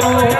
करूँ